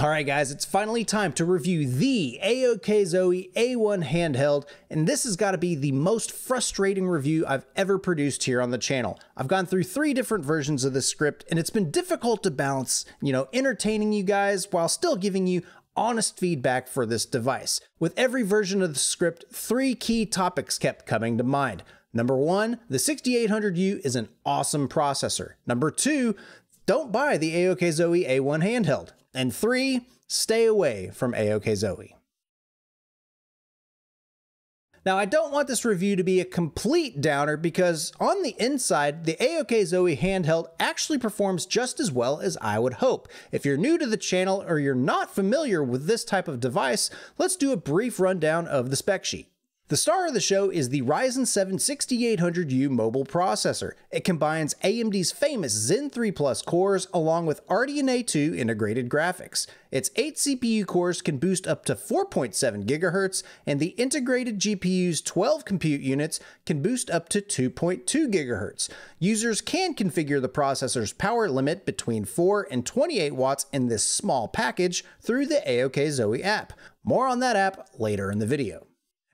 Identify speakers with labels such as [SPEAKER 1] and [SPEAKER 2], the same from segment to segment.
[SPEAKER 1] Alright guys, it's finally time to review the AOK Zoe A1 handheld, and this has got to be the most frustrating review I've ever produced here on the channel. I've gone through three different versions of this script, and it's been difficult to balance, you know, entertaining you guys while still giving you honest feedback for this device. With every version of the script, three key topics kept coming to mind. Number one, the 6800U is an awesome processor. Number two, don't buy the AOK Zoe A1 handheld. And three, stay away from AOK Zoe. Now, I don't want this review to be a complete downer because on the inside, the AOK Zoe handheld actually performs just as well as I would hope. If you're new to the channel or you're not familiar with this type of device, let's do a brief rundown of the spec sheet. The star of the show is the Ryzen 7 6800U mobile processor. It combines AMD's famous Zen 3 Plus cores along with RDNA 2 integrated graphics. Its 8 CPU cores can boost up to 4.7 GHz, and the integrated GPU's 12 compute units can boost up to 2.2 GHz. Users can configure the processor's power limit between 4 and 28 watts in this small package through the AOK Zoe app. More on that app later in the video.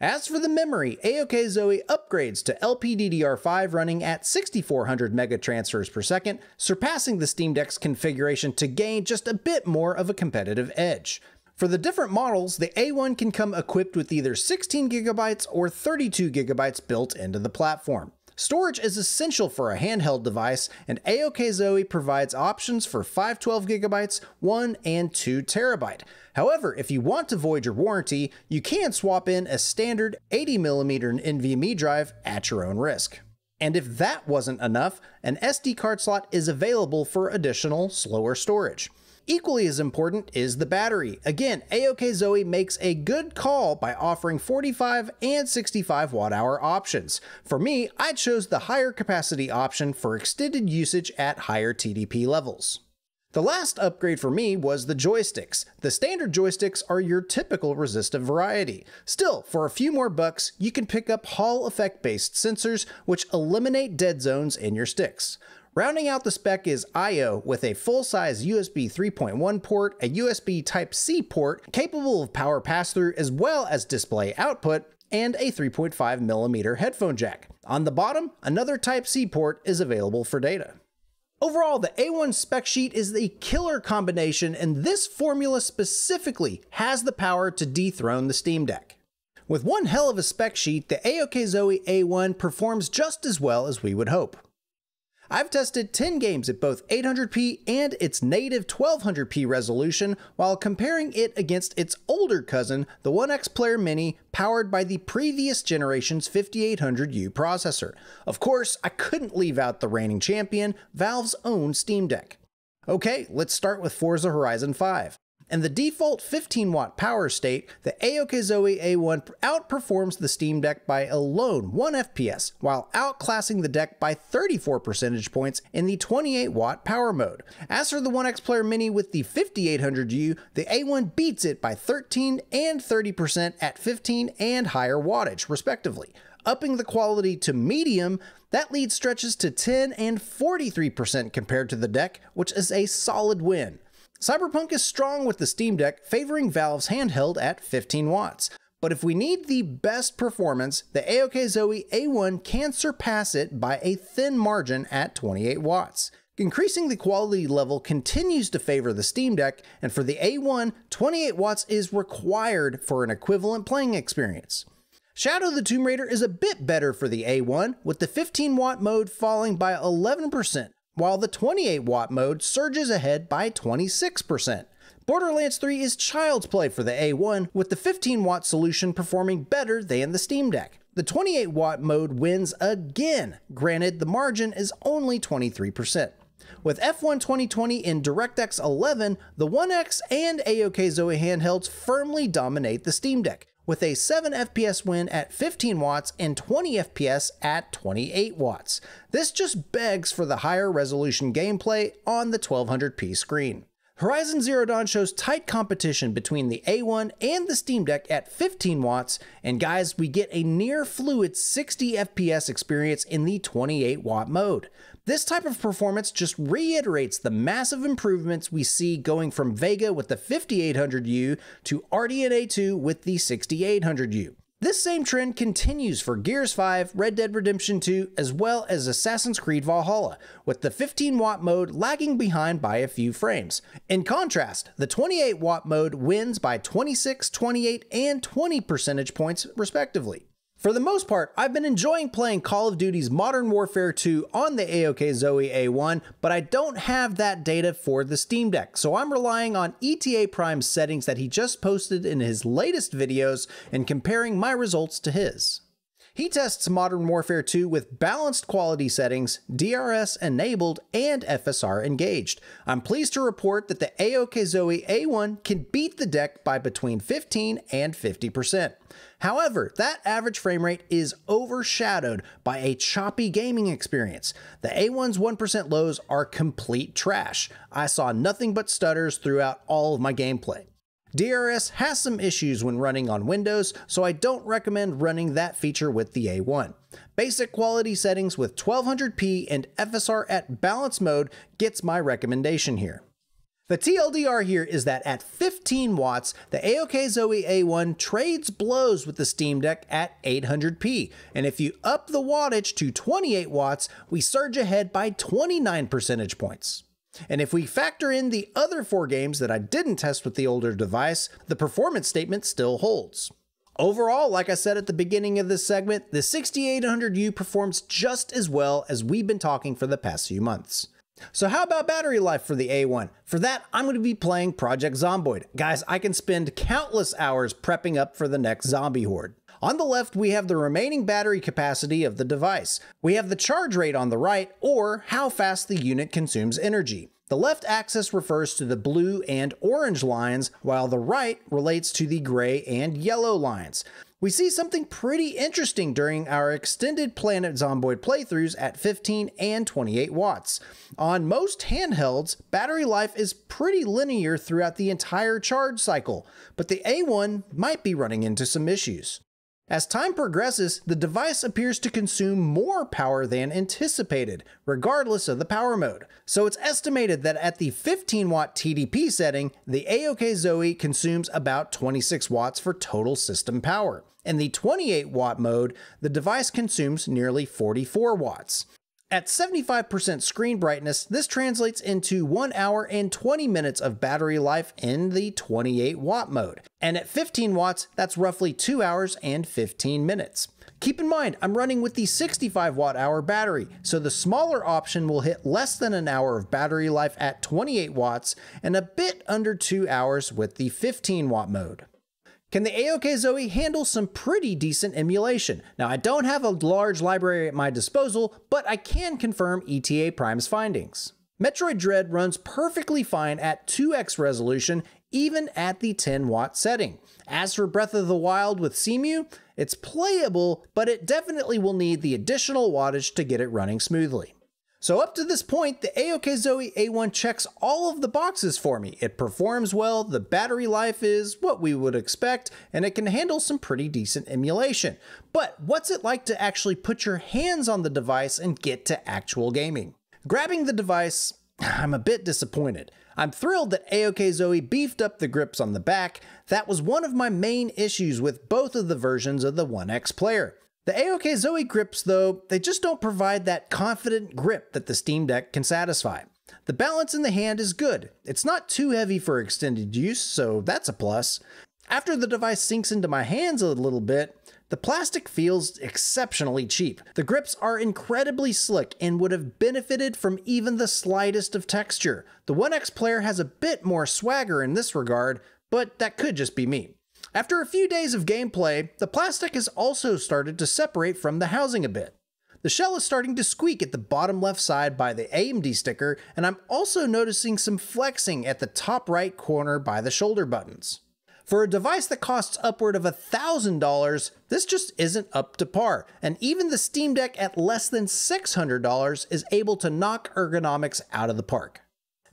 [SPEAKER 1] As for the memory, AOK Zoe upgrades to LPDDR5 running at 6400 megatransfers per second, surpassing the Steam Deck's configuration to gain just a bit more of a competitive edge. For the different models, the A1 can come equipped with either 16GB or 32GB built into the platform. Storage is essential for a handheld device, and AOK Zoe provides options for 512GB, 1 and 2 terabyte. However, if you want to void your warranty, you can swap in a standard 80mm NVMe drive at your own risk. And if that wasn't enough, an SD card slot is available for additional slower storage. Equally as important is the battery. Again, AOK Zoe makes a good call by offering 45 and 65 watt hour options. For me, I chose the higher capacity option for extended usage at higher TDP levels. The last upgrade for me was the joysticks. The standard joysticks are your typical resistive variety. Still, for a few more bucks, you can pick up Hall effect based sensors which eliminate dead zones in your sticks. Rounding out the spec is I.O. with a full-size USB 3.1 port, a USB Type-C port capable of power pass-through as well as display output, and a 3.5mm headphone jack. On the bottom, another Type-C port is available for data. Overall, the A1 spec sheet is the killer combination, and this formula specifically has the power to dethrone the Steam Deck. With one hell of a spec sheet, the AOK Zoe A1 performs just as well as we would hope. I've tested 10 games at both 800p and its native 1200p resolution while comparing it against its older cousin, the OneXPlayer Mini, powered by the previous generation's 5800U processor. Of course, I couldn't leave out the reigning champion, Valve's own Steam Deck. Okay, let's start with Forza Horizon 5. In the default 15 watt power state, the AOK Zoe A1 outperforms the Steam Deck by alone 1 FPS, while outclassing the deck by 34 percentage points in the 28 watt power mode. As for the OneXPlayer Mini with the 5800U, the A1 beats it by 13 and 30% at 15 and higher wattage, respectively. Upping the quality to medium, that lead stretches to 10 and 43% compared to the deck, which is a solid win. Cyberpunk is strong with the Steam Deck, favoring Valve's handheld at 15 watts. But if we need the best performance, the AOK Zoe A1 can surpass it by a thin margin at 28 watts. Increasing the quality level continues to favor the Steam Deck, and for the A1, 28 watts is required for an equivalent playing experience. Shadow the Tomb Raider is a bit better for the A1, with the 15 watt mode falling by 11%, while the 28 watt mode surges ahead by 26%. Borderlands 3 is child's play for the A1, with the 15 watt solution performing better than the Steam Deck. The 28 watt mode wins again, granted the margin is only 23%. With F1 2020 in DirectX 11, the One X and AOK Zoe handhelds firmly dominate the Steam Deck, with a 7 FPS win at 15 watts and 20 FPS at 28 watts. This just begs for the higher resolution gameplay on the 1200p screen. Horizon Zero Dawn shows tight competition between the A1 and the Steam Deck at 15 watts, and guys, we get a near fluid 60 FPS experience in the 28 watt mode. This type of performance just reiterates the massive improvements we see going from Vega with the 5800U to RDNA 2 with the 6800U. This same trend continues for Gears 5, Red Dead Redemption 2, as well as Assassin's Creed Valhalla, with the 15 watt mode lagging behind by a few frames. In contrast, the 28 watt mode wins by 26, 28, and 20 percentage points respectively. For the most part, I've been enjoying playing Call of Duty's Modern Warfare 2 on the AOK Zoe A1, but I don't have that data for the Steam Deck, so I'm relying on ETA Prime's settings that he just posted in his latest videos and comparing my results to his. He tests Modern Warfare 2 with balanced quality settings, DRS enabled, and FSR engaged. I'm pleased to report that the AOK Zoe A1 can beat the deck by between 15 and 50%. However, that average frame rate is overshadowed by a choppy gaming experience. The A1's 1% lows are complete trash. I saw nothing but stutters throughout all of my gameplay. DRS has some issues when running on Windows, so I don't recommend running that feature with the A1. Basic quality settings with 1200p and FSR at balance mode gets my recommendation here. The TLDR here is that at 15 watts, the AOK Zoe A1 trades blows with the Steam Deck at 800p, and if you up the wattage to 28 watts, we surge ahead by 29 percentage points. And if we factor in the other four games that I didn't test with the older device, the performance statement still holds. Overall, like I said at the beginning of this segment, the 6800U performs just as well as we've been talking for the past few months. So how about battery life for the A1? For that, I'm going to be playing Project Zomboid. Guys, I can spend countless hours prepping up for the next zombie horde. On the left, we have the remaining battery capacity of the device. We have the charge rate on the right, or how fast the unit consumes energy. The left axis refers to the blue and orange lines, while the right relates to the gray and yellow lines. We see something pretty interesting during our extended Project Zomboid playthroughs at 15 and 28 watts. On most handhelds, battery life is pretty linear throughout the entire charge cycle, but the A1 might be running into some issues. As time progresses, the device appears to consume more power than anticipated, regardless of the power mode. So it's estimated that at the 15 watt TDP setting, the AOK Zoe consumes about 26 watts for total system power. In the 28 watt mode, the device consumes nearly 44 watts. At 75% screen brightness, this translates into 1 hour and 20 minutes of battery life in the 28 watt mode. And at 15 watts, that's roughly 2 hours and 15 minutes. Keep in mind, I'm running with the 65 watt hour battery, so the smaller option will hit less than an hour of battery life at 28 watts and a bit under 2 hours with the 15 watt mode. Can the AOK Zoe handle some pretty decent emulation? Now, I don't have a large library at my disposal, but I can confirm ETA Prime's findings. Metroid Dread runs perfectly fine at 2x resolution, even at the 10 watt setting. As for Breath of the Wild with Cemu, it's playable, but it definitely will need the additional wattage to get it running smoothly. So up to this point, the AOK Zoe A1 checks all of the boxes for me. It performs well, the battery life is what we would expect, and it can handle some pretty decent emulation. But what's it like to actually put your hands on the device and get to actual gaming? Grabbing the device, I'm a bit disappointed. I'm thrilled that AOK Zoe beefed up the grips on the back. That was one of my main issues with both of the versions of the OneXPlayer. The AOK Zoe grips, though, they just don't provide that confident grip that the Steam Deck can satisfy. The balance in the hand is good. It's not too heavy for extended use, so that's a plus. After the device sinks into my hands a little bit, the plastic feels exceptionally cheap. The grips are incredibly slick and would have benefited from even the slightest of texture. The OneXPlayer has a bit more swagger in this regard, but that could just be me. After a few days of gameplay, the plastic has also started to separate from the housing a bit. The shell is starting to squeak at the bottom left side by the AMD sticker, and I'm also noticing some flexing at the top right corner by the shoulder buttons. For a device that costs upward of $1,000, this just isn't up to par, and even the Steam Deck at less than $600 is able to knock ergonomics out of the park.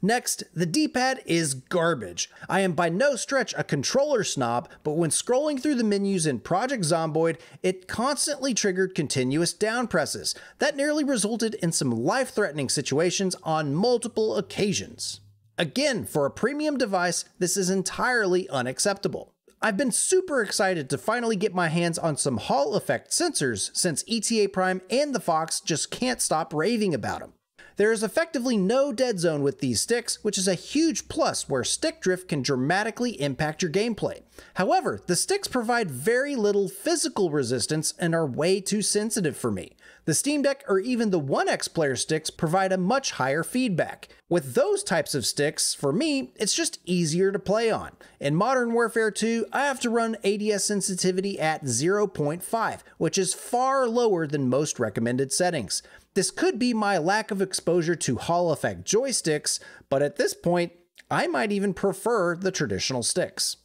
[SPEAKER 1] Next, the D-pad is garbage. I am by no stretch a controller snob, but when scrolling through the menus in Project Zomboid, it constantly triggered continuous down presses. That nearly resulted in some life-threatening situations on multiple occasions. Again, for a premium device, this is entirely unacceptable. I've been super excited to finally get my hands on some Hall effect sensors since ETA Prime and the Phawx just can't stop raving about them. There is effectively no dead zone with these sticks, which is a huge plus where stick drift can dramatically impact your gameplay. However, the sticks provide very little physical resistance and are way too sensitive for me. The Steam Deck or even the OneXPlayer sticks provide a much higher feedback. With those types of sticks, for me, it's just easier to play on. In Modern Warfare 2, I have to run ADS sensitivity at 0.5, which is far lower than most recommended settings. This could be my lack of exposure to Hall effect joysticks, but at this point, I might even prefer the traditional sticks.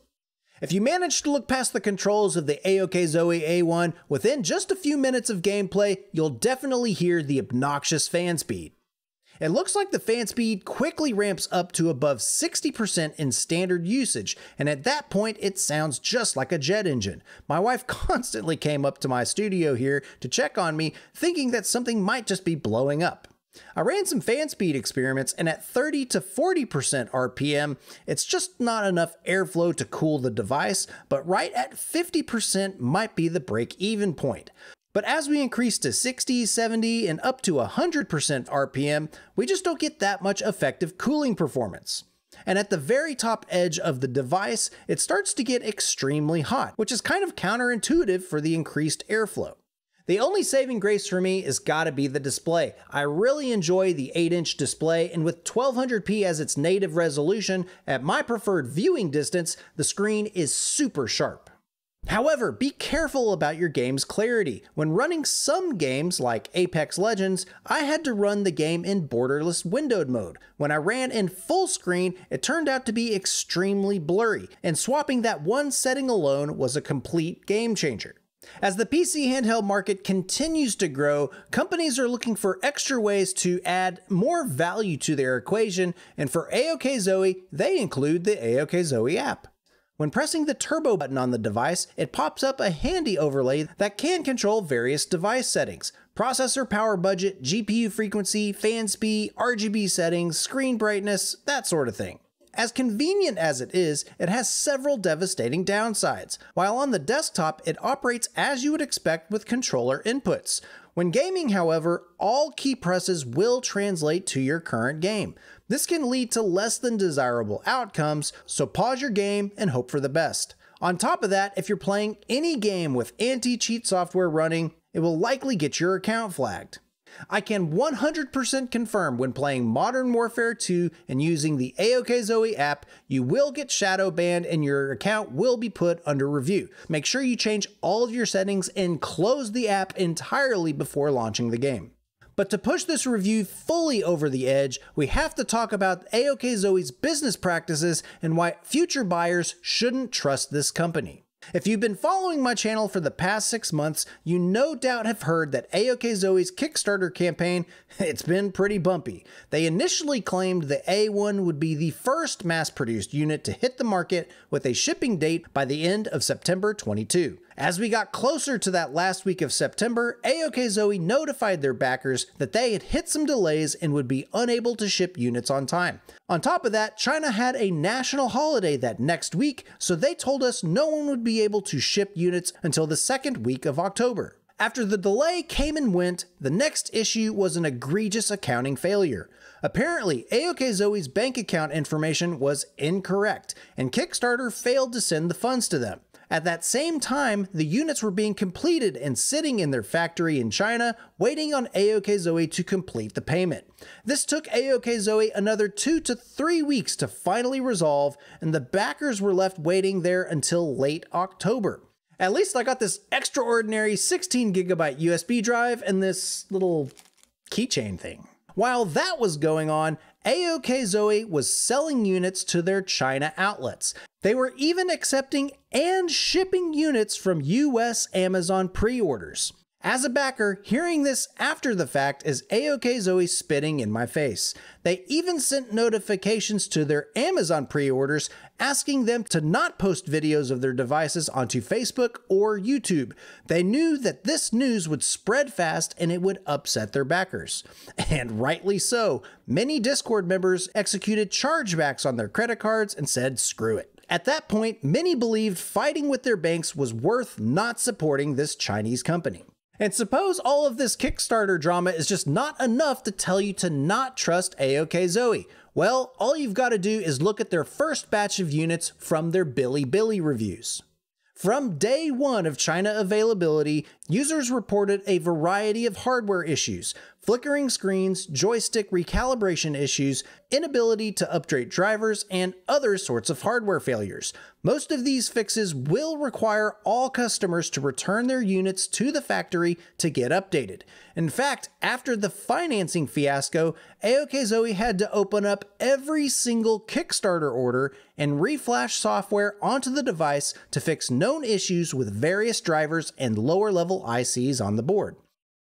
[SPEAKER 1] If you manage to look past the controls of the AOK Zoe A1 within just a few minutes of gameplay, you'll definitely hear the obnoxious fan speed. It looks like the fan speed quickly ramps up to above 60% in standard usage, and at that point it sounds just like a jet engine. My wife constantly came up to my studio here to check on me, thinking that something might just be blowing up. I ran some fan speed experiments, and at 30 to 40% RPM, it's just not enough airflow to cool the device, but right at 50% might be the break even point. But as we increase to 60, 70, and up to 100% RPM, we just don't get that much effective cooling performance. And at the very top edge of the device, it starts to get extremely hot, which is kind of counterintuitive for the increased airflow. The only saving grace for me is gotta be the display. I really enjoy the 8 inch display, and with 1200p as its native resolution, at my preferred viewing distance, the screen is super sharp. However, be careful about your game's clarity. When running some games like Apex Legends, I had to run the game in borderless windowed mode. When I ran in full screen, it turned out to be extremely blurry, and swapping that one setting alone was a complete game changer. As the PC handheld market continues to grow, companies are looking for extra ways to add more value to their equation, and for AOK Zoe, they include the AOK Zoe app. When pressing the turbo button on the device, it pops up a handy overlay that can control various device settings, processor power budget, GPU frequency, fan speed, RGB settings, screen brightness, that sort of thing. As convenient as it is, it has several devastating downsides. While on the desktop, it operates as you would expect with controller inputs. When gaming, however, all key presses will translate to your current game. This can lead to less than desirable outcomes, so pause your game and hope for the best. On top of that, if you're playing any game with anti-cheat software running, it will likely get your account flagged. I can 100% confirm when playing Modern Warfare 2 and using the AOK Zoe app, you will get shadow banned and your account will be put under review. Make sure you change all of your settings and close the app entirely before launching the game. But to push this review fully over the edge, we have to talk about AOK Zoe's business practices and why future buyers shouldn't trust this company. If you've been following my channel for the past six months, you no doubt have heard that AOK Zoe's Kickstarter campaign, it's been pretty bumpy. They initially claimed the A1 would be the first mass-produced unit to hit the market with a shipping date by the end of September 22. As we got closer to that last week of September, AOK Zoe notified their backers that they had hit some delays and would be unable to ship units on time. On top of that, China had a national holiday that next week, so they told us no one would be able to ship units until the second week of October. After the delay came and went, the next issue was an egregious accounting failure. Apparently, AOK Zoe's bank account information was incorrect, and Kickstarter failed to send the funds to them. At that same time, the units were being completed and sitting in their factory in China, waiting on AOK Zoe to complete the payment. This took AOK Zoe another two to three weeks to finally resolve, and the backers were left waiting there until late October. At least I got this extraordinary 16 gigabyte USB drive and this little keychain thing. While that was going on, AOK Zoe was selling units to their China outlets. They were even accepting and shipping units from US Amazon pre orders. As a backer, hearing this after the fact is AOK Zoe spitting in my face. They even sent notifications to their Amazon pre orders asking them to not post videos of their devices onto Facebook or YouTube. They knew that this news would spread fast and it would upset their backers. And rightly so. Many Discord members executed chargebacks on their credit cards and said screw it. At that point, many believed fighting with their banks was worth not supporting this Chinese company. And suppose all of this Kickstarter drama is just not enough to tell you to not trust AOK Zoe. Well, all you've got to do is look at their first batch of units from their Bilibili reviews. From day one of China availability, users reported a variety of hardware issues, flickering screens, joystick recalibration issues, inability to update drivers, and other sorts of hardware failures. Most of these fixes will require all customers to return their units to the factory to get updated. In fact, after the financing fiasco, AOK Zoe had to open up every single Kickstarter order and reflash software onto the device to fix known issues with various drivers and lower level ICs on the board.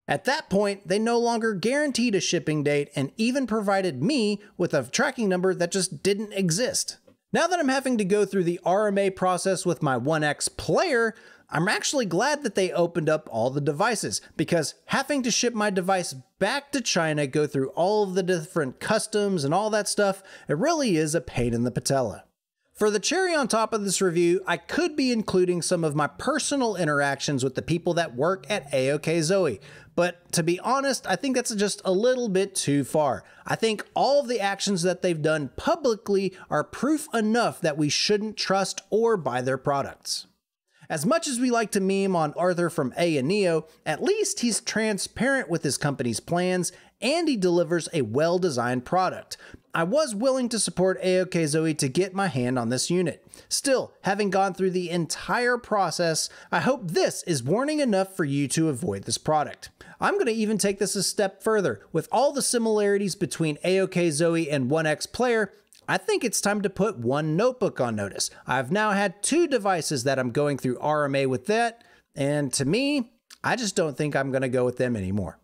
[SPEAKER 1] At that point, they no longer guaranteed a shipping date and even provided me with a tracking number that just didn't exist. Now that I'm having to go through the RMA process with my OneXPlayer, I'm actually glad that they opened up all the devices because having to ship my device back to China, go through all of the different customs and all that stuff, it really is a pain in the patella. For the cherry on top of this review, I could be including some of my personal interactions with the people that work at AOK Zoe, but to be honest, I think that's just a little bit too far. I think all of the actions that they've done publicly are proof enough that we shouldn't trust or buy their products. As much as we like to meme on Arthur from AYANEO, at least he's transparent with his company's plans and he delivers a well designed product. I was willing to support AOK Zoe to get my hand on this unit. Still, having gone through the entire process, I hope this is warning enough for you to avoid this product. I'm going to even take this a step further. With all the similarities between AOK Zoe and OneXPlayer, I think it's time to put One-Netbook on notice. I've now had two devices that I'm going through RMA with that, and to me, I just don't think I'm going to go with them anymore.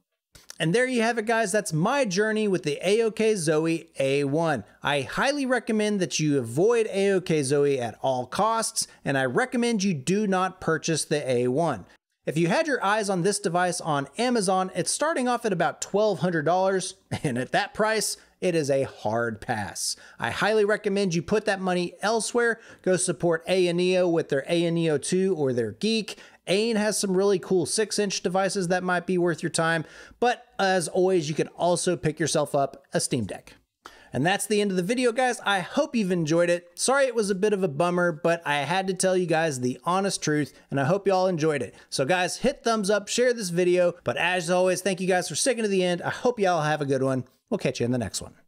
[SPEAKER 1] And there you have it, guys. That's my journey with the AOK Zoe A1. I highly recommend that you avoid AOK Zoe at all costs, and I recommend you do not purchase the A1. If you had your eyes on this device on Amazon, it's starting off at about $1,200, and at that price, it is a hard pass. I highly recommend you put that money elsewhere. Go support AYANEO with their AYANEO 2 or their Geek, AYN has some really cool 6 inch devices that might be worth your time, but as always, you can also pick yourself up a Steam Deck. And that's the end of the video, guys. I hope you've enjoyed it. Sorry it was a bit of a bummer, but I had to tell you guys the honest truth, and I hope you all enjoyed it. So guys, hit thumbs up, share this video, but as always, thank you guys for sticking to the end. I hope you all have a good one. We'll catch you in the next one.